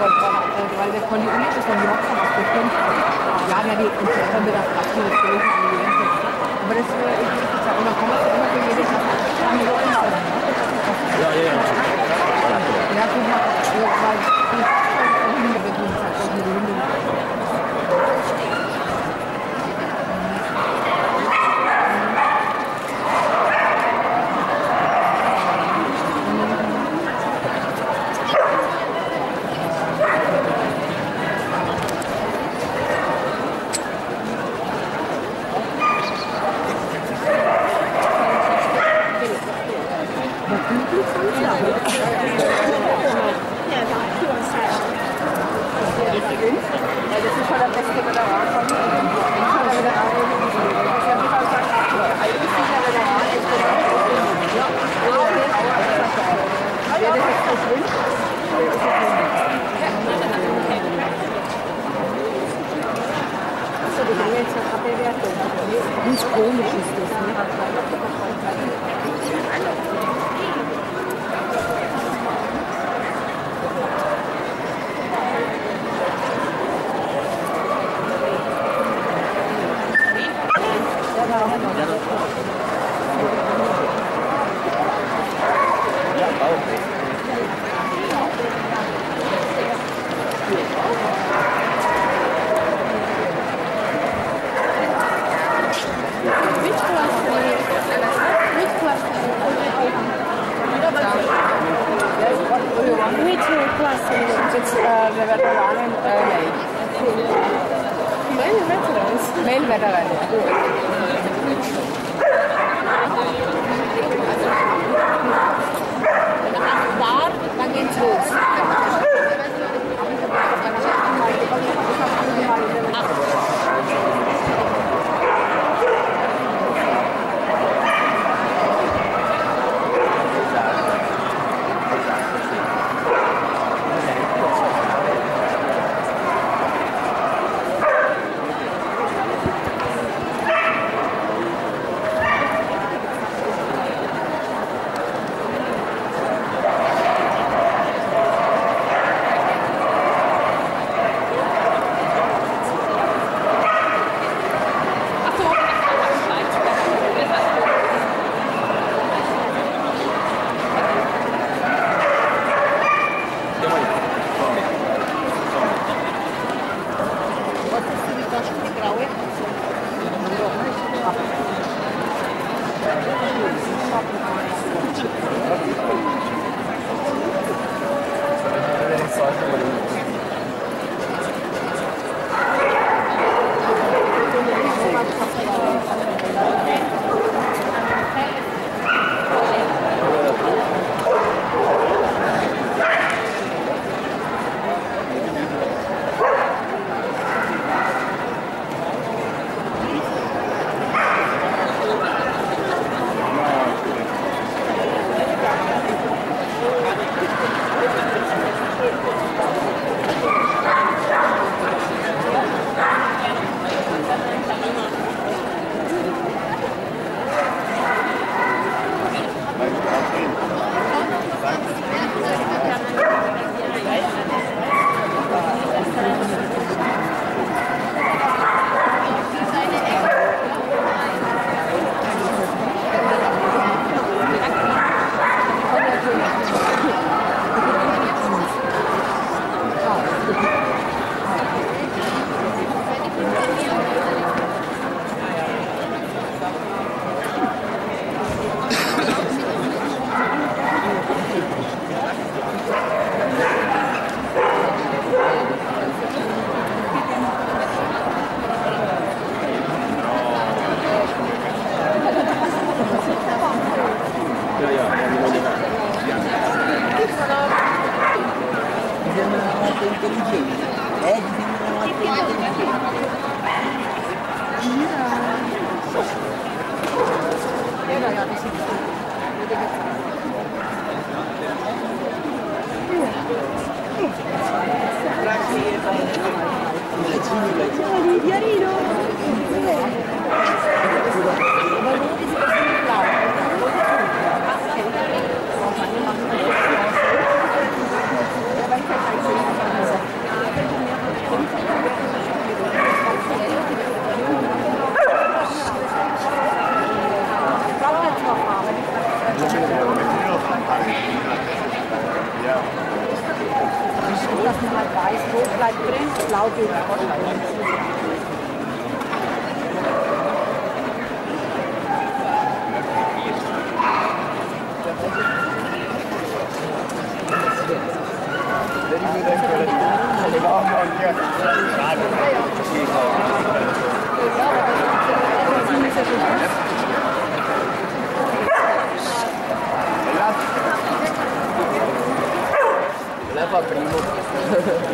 weil, weil der kontinuierlich ist, wenn die Hochzeit was bestimmt. Ja, ja, die, und dann können wir das Papier an die Grenze. Aber das äh, ist ja immer, kommt immer für jedes Jahr. Ja, ja, ja. Ja, guck mal, ja, weil die Hunde bekommen, das heißt, die Hunde. Ja, das ist das jetzt haben jetzt eine Bewertung. Ganz komisch ist das, ne? Which class? It's uh, 나오겠 carino! Yeah. Dass man halt weiß, wo bleibt drin, blau geht. Leva primo. Yeah.